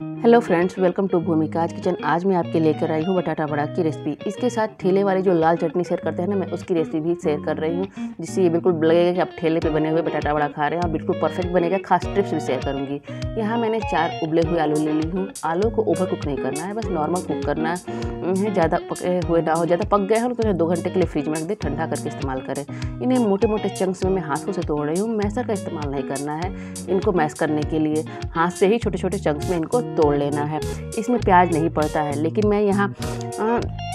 Hello friends welcome to भूमिका आज kitchen आज मैं आपके लेकर आई हूँ बटाटा बड़ा की रेसिपी इसके साथ ठेले वाली जो लाल चटनी शेयर करते हैं ना, मैं उसकी रेसिपी भी शेयर कर रही हूँ, जिससे ये बिल्कुल लगेगा कि आप ठेले पे बने हुए बटाटा बड़ा खा रहे हैं। और बिल्कुल परफेक्ट बनेगा, खास टिप्स भी शेयर करूँगी। यहाँ मैंने चार उबले हुए आलू ले ली हूँ। आलू को ओवर कुक नहीं करना है, बस नॉर्मल कुक करना है। ज़्यादा पके हुए ना हो, ज़्यादा पक गए हो तो दो घंटे के लिए फ्रिज में रख दे, ठंडा करके इस्तेमाल करें। इन्हें मोटे मोटे चंक्स में मैं हाथों से तोड़ रही हूँ। मैसर का इस्तेमाल नहीं करना है इनको मैस करने के लिए। हाथ से ही छोटे छोटे चंक्स में इनको तोड़ लेना है। इसमें प्याज नहीं पड़ता है, लेकिन मैं यहाँ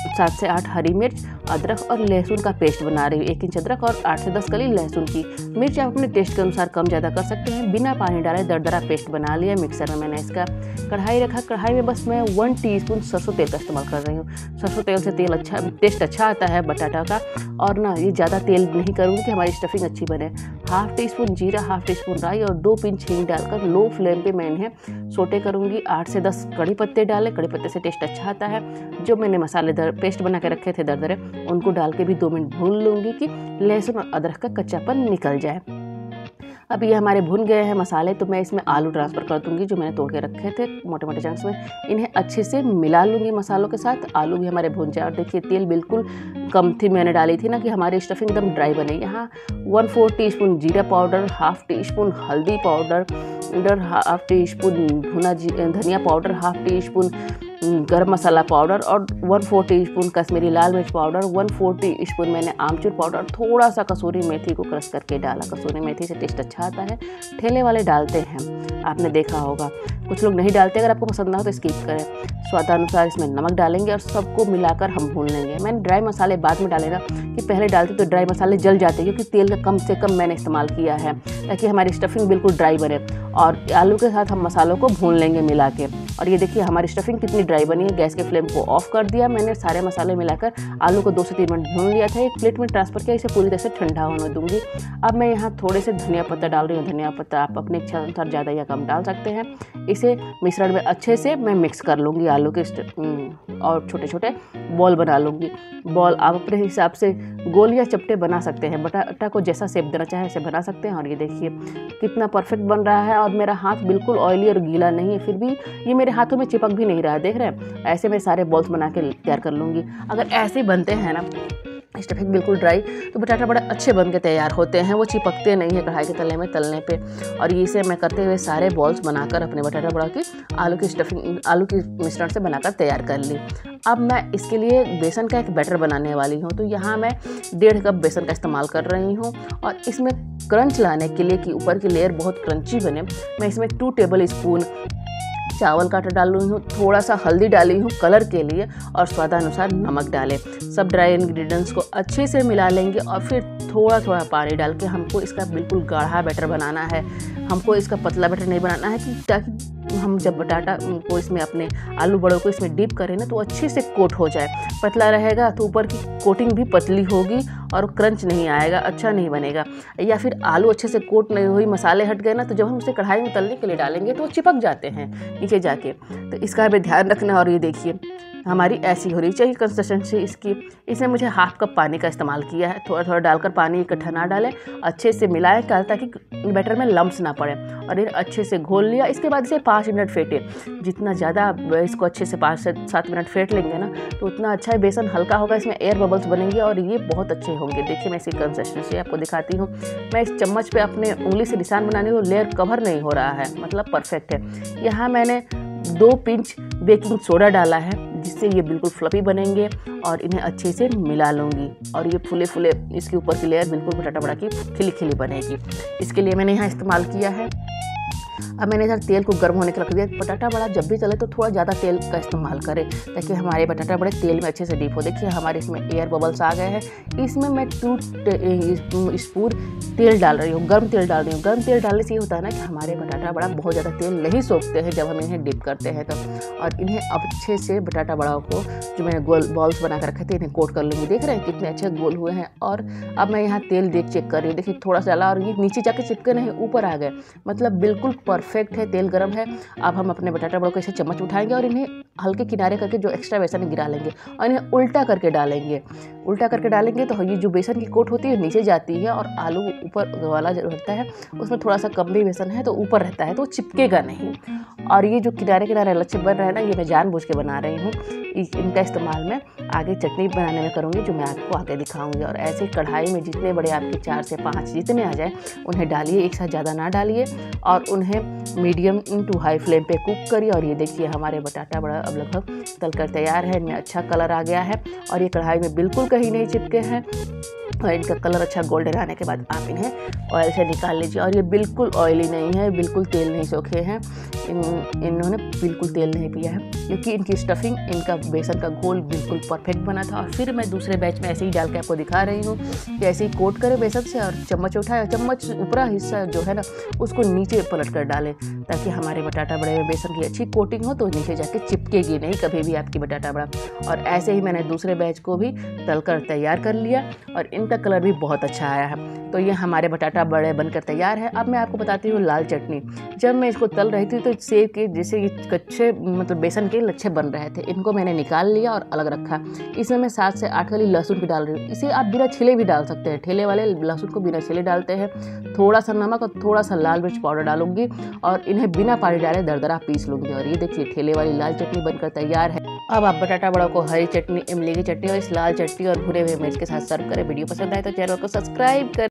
सात से आठ हरी मिर्च, अदरक और लहसुन का पेस्ट बना रही हूँ। एक इंच अदरक और आठ से दस कली लहसुन की। मिर्च आप अपने टेस्ट के अनुसार कम ज़्यादा कर सकते हैं। बिना पानी डाले दरदरा पेस्ट बना लिया मिक्सर में मैंने इसका। कढ़ाई रखा, कढ़ाई में बस मैं वन टीस्पून सरसों तेल का इस्तेमाल कर रही हूँ। सरसों तेल से तेल अच्छा टेस्ट अच्छा आता है बटाटा का। और ना, ये ज़्यादा तेल नहीं करूँगी कि हमारी स्टफिंग अच्छी बने। हाफ़ टी स्पून जीरा हाफ़ टी स्पून राई और दो पिंच हींग डालकर लो फ्लेम पे मैं इन्हें सोटे करूँगी। आठ से दस कड़ी पत्ते डाले। कड़ी पत्ते से टेस्ट अच्छा आता है। जो मैंने मसालेदार पेस्ट बना के रखे थे दरदरे, उनको डाल के भी दो मिनट भून लूँगी कि लहसुन और अदरक का कच्चापन निकल जाए। अब ये हमारे भुन गए हैं मसाले तो मैं इसमें आलू ट्रांसफ़र कर दूँगी, जो मैंने तोड़ के रखे थे मोटे मोटे चंक्स में। इन्हें अच्छे से मिला लूँगी मसालों के साथ। आलू भी हमारे भुन जाए। और देखिए, तेल बिल्कुल कम थी, मैंने डाली थी ना कि हमारी स्टफिंग एकदम ड्राई बने। यहाँ वन फोर टी स्पून जीरा पाउडर हाफ़ टी स्पून हल्दी पाउडर हाफ़ टी स्पून भुना धनिया पाउडर हाफ़ टी स्पून गरम मसाला पाउडर और वन फोर स्पून कश्मीरी लाल मिर्च पाउडर, वन फोर स्पून मैंने आमचूर पाउडर थोड़ा सा कसूरी मेथी को क्रश करके डाला। कसूरी मेथी से टेस्ट अच्छा आता है। ठेले वाले डालते हैं। आपने देखा होगा। कुछ लोग नहीं डालते। अगर आपको पसंद ना हो तो स्किप करें। स्वादानुसार इसमें नमक डालेंगे और सबको मिलाकर हम भून लेंगे। मैंने ड्राई मसाले बाद में डाले ना, कि पहले डालते तो ड्राई मसाले जल जाते हैं, क्योंकि तेल का कम से कम मैंने इस्तेमाल किया है, ताकि हमारी स्टफिंग बिल्कुल ड्राई बने। और आलू के साथ हम मसालों को भून लेंगे मिला के और ये देखिए, हमारी स्टफिंग कितनी ड्राई बनी है। गैस के फ्लेम को ऑफ़ कर दिया मैंने, सारे मसाले मिलाकर आलू को दो से तीन मिनट भून लिया था। एक प्लेट में ट्रांसफ़र किया, इसे पूरी तरह से ठंडा होने दूँगी। अब मैं यहाँ थोड़े से धनिया पत्ता डाल रही हूँ। धनिया पत्ता आप अपने इच्छा अनुसार ज़्यादा या कम डाल सकते हैं। इसे मिश्रण में अच्छे से मैं मिक्स कर लूँगी आलू के और छोटे छोटे बॉल बना लूँगी। बॉल आप अपने हिसाब से गोल या चपटे बना सकते हैं। बटाटा को जैसा सेप देना चाहे ऐसे बना सकते हैं। और ये देखिए, कितना परफेक्ट बन रहा है। और मेरा हाथ बिल्कुल ऑयली और गीला नहीं है। फिर भी ये मेरे हाथों में चिपक भी नहीं रहा है, देख रहे हैं? ऐसे मैं सारे बॉल्स बना के तैयार कर लूँगी। अगर ऐसे बनते हैं ना स्टफिंग बिल्कुल ड्राई तो बटाटा बड़े अच्छे बन के तैयार होते हैं। वो चिपकते नहीं है कढ़ाई के तले में, तलने पे। और इसे मैं करते हुए सारे बॉल्स बनाकर अपने बटाटा बड़ा की आलू की स्टफिंग आलू की मिश्रण से बनाकर तैयार कर ली। अब मैं इसके लिए बेसन का एक बैटर बनाने वाली हूँ। तो यहाँ मैं डेढ़ कप बेसन का इस्तेमाल कर रही हूँ। और इसमें क्रंच लाने के लिए कि ऊपर की लेयर बहुत क्रंची बने, मैं इसमें टू टेबल स्पून चावल का आटा डाल रही हूँ थोड़ा सा हल्दी डाली हूँ कलर के लिए और स्वादानुसार नमक डालें। सब ड्राई इन्ग्रीडियंट्स को अच्छे से मिला लेंगे और फिर थोड़ा थोड़ा पानी डाल के हमको इसका बिल्कुल गाढ़ा बैटर बनाना है। हमको इसका पतला बैटर नहीं बनाना है कि ताकि हम जब बटाटा को इसमें अपने आलू बड़ों को इसमें डीप करें ना तो अच्छे से कोट हो जाए। पतला रहेगा तो ऊपर की कोटिंग भी पतली होगी और क्रंच नहीं आएगा अच्छा नहीं बनेगा। या फिर आलू अच्छे से कोट नहीं हुई, मसाले हट गए ना तो जब हम उसे कढ़ाई में तलने के लिए डालेंगे तो वो चिपक जाते हैं नीचे जाके। तो इसका हमें ध्यान रखना और ये देखिए हमारी ऐसी हो रही चाहिए कंसिस्टेंसी इसकी इसमें मुझे हाफ़ कप पानी का इस्तेमाल किया है। थोड़ा थोड़ा डालकर पानी इकट्ठा ना डालें, अच्छे से मिलाएँ, ताकि बैटर में लम्स ना पड़े। और ये अच्छे से घोल लिया। इसके बाद इसे पाँच मिनट फेंटे। जितना ज़्यादा इसको अच्छे से पाँच से सात मिनट फेंट लेंगे ना तो उतना अच्छा है। बेसन हल्का होगा, इसमें एयर बबल्स बनेंगे और ये बहुत अच्छे होंगे। देखिए मैं इसकी कंसिस्टेंसी आपको दिखाती हूँ। मैं इस चम्मच पर अपने उंगली से निशान बनाने को लेयर कवर नहीं हो रहा है। मतलब परफेक्ट है। यहाँ मैंने दो पिंच बेकिंग सोडा डाला है। जिससे ये बिल्कुल फ्लफी बनेंगे और इन्हें अच्छे से मिला लूँगी। और ये फूले फूले इसके ऊपर की लेयर बिल्कुल बटाटा बड़ा की खिली खिली बनेगी। इसके लिए मैंने यहाँ इस्तेमाल किया है अब मैंने इधर तेल को गर्म होने के रख दिया। बटाटा बड़ा जब भी चले तो थोड़ा ज़्यादा तेल का इस्तेमाल करें, ताकि हमारे बटाटा बड़े तेल में अच्छे से डीप हो। देखिए, हमारे इसमें एयर बबल्स आ गए हैं। इसमें मैं टू स्पून तेल डाल रही हूँ, गर्म तेल डाल रही हूँ। गर्म तेल डालने से ये होता है ना कि हमारे बटाटा बड़ा बहुत ज़्यादा तेल नहीं सोखते हैं जब हम इन्हें डिप करते हैं तो। और इन्हें अच्छे से बटाटा बड़ा को जो मैंने गोल बॉल्स बना कर रखे थे, इन्हें कोट कर लूँगी। देख रहे हैं कितने अच्छे गोल हुए हैं। और अब मैं यहाँ तेल देख चेक कर रही हूँ। देखिए, थोड़ा सा डाला और ये नीचे जाके चिपके नहीं, ऊपर आ गए। मतलब बिल्कुल परफेक्ट है, तेल गर्म है। अब हम अपने बटाटा बड़ों को ऐसे चम्मच उठाएँगे और इन्हें हल्के किनारे करके जो एक्स्ट्रा बेसन गिरा लेंगे और इन्हें उल्टा करके डालेंगे। उल्टा करके डालेंगे तो ये जो बेसन की कोट होती है, नीचे जाती है और आलू ऊपर वाला जो रहता है, उसमें थोड़ा सा कम भी बेसन है तो ऊपर रहता है तो चिपकेगा नहीं। और ये जो किनारे किनारे लच्छे बन रहे हैं ना, ये मैं जानबूझ के बना रही हूँ। इनका इस्तेमाल मैं आगे चटनी बनाने में करूँगी, जो मैं आपको आगे दिखाऊँगी। और ऐसे कढ़ाई में जितने बड़े आपके चार से पाँच जितने आ जाए, उन्हें डालिए, एक साथ ज़्यादा ना डालिए और उन्हें मीडियम टू हाई फ्लेम पे कुक करिए और ये देखिए हमारे बटाटा बड़ा अब लगभग तल कर तैयार है, इनमें अच्छा कलर आ गया है और ये कढ़ाई में बिल्कुल कहीं नहीं चिपके हैं। और इनका कलर अच्छा गोल्डन आने के बाद आप इन्हें ऑयल से निकाल लीजिए। और ये बिल्कुल ऑयली नहीं है, बिल्कुल तेल नहीं सोखे हैं। इन, इन्होंने बिल्कुल तेल नहीं पिया है, क्योंकि इनकी स्टफिंग इनका बेसन का घोल बिल्कुल परफेक्ट बना था। और फिर मैं दूसरे बैच में ऐसे ही डाल के आपको दिखा रही हूँ कि ऐसे ही कोट करें बेसन से और चम्मच उठाए। चम्मच ऊपरा हिस्सा जो है ना, उसको नीचे पलट कर डालें ताकि हमारे बटाटा बड़े में बेसन की अच्छी कोटिंग हो तो नीचे जाके चिपकेगी नहीं कभी भी आपकी बटाटा बड़ा। और ऐसे ही मैंने दूसरे बैच को भी तल तैयार कर लिया। और इनका कलर भी बहुत अच्छा आया है। तो ये हमारे बटाटा बड़े बनकर तैयार है। अब मैं आपको बताती हूँ लाल चटनी। जब मैं इसको तल रही थी तो सेब के जैसे ये कच्चे मतलब बेसन के लच्छे बन रहे थे। इनको मैंने निकाल लिया और अलग रखा। इसमें मैं सात से आठ वाली लहसुन भी डाल रही हूँ। इसे आप बिना छिले भी डाल सकते हैं। ठेले वाले लहसुन को बिना छिले डालते हैं। थोड़ा सा नमक और थोड़ा सा लाल मिर्च पाउडर डालूँगी और इन्हें बिना पानी डाले दरदरा पीस लूँगी। और ये देखिए, ठेले वाली लाल चटनी बनकर तैयार है। अब आप बटाटा बड़ा को हरी चटनी, इमली की चटनी और इस लाल चटनी और भुरे हुए मिर्च के साथ सर्व करें। वीडियो पसंद आए तो चैनल को सब्सक्राइब कर